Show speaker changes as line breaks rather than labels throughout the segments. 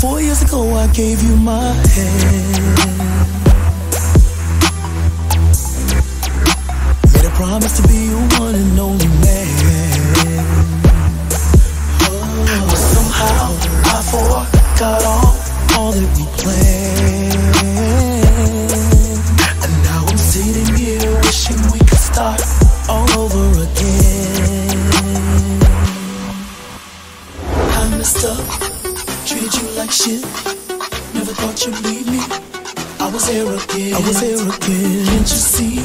Four years ago, I gave you my hand. Made a promise to be your one and only man. But somehow I forgot all, all that we planned. And now I'm sitting here wishing we could start all over again. Shit. Never thought you'd leave me. I was arrogant. I was arrogant. Can't you see?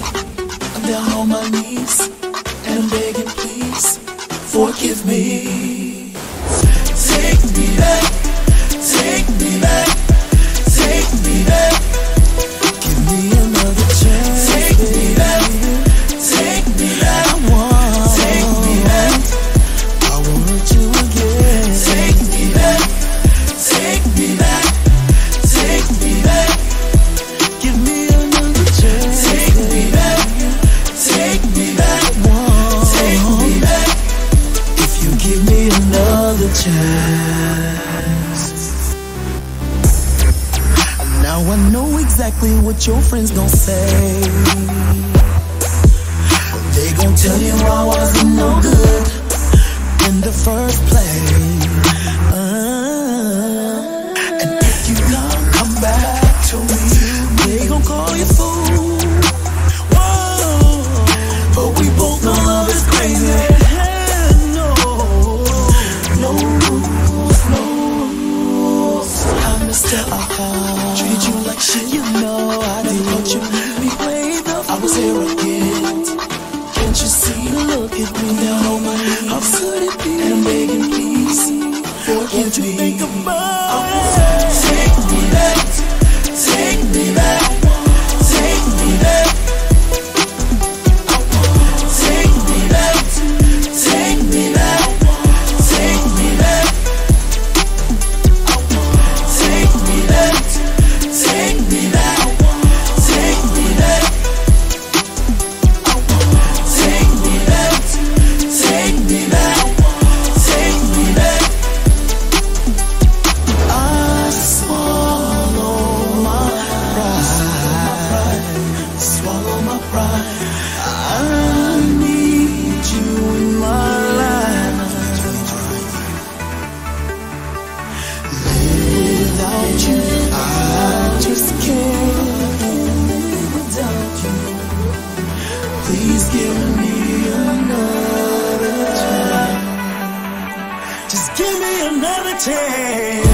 I'm down on my knees and I'm begging, please forgive me. Another chance. Now I know exactly what your friends gon' say. They gon' tell you I wasn't no good in the first place. Uh, know I did what you made me wait up. I was arrogant. Can't you see? The look at me down on my knees. How could it be? And I'm begging, please forgive me. Think about Just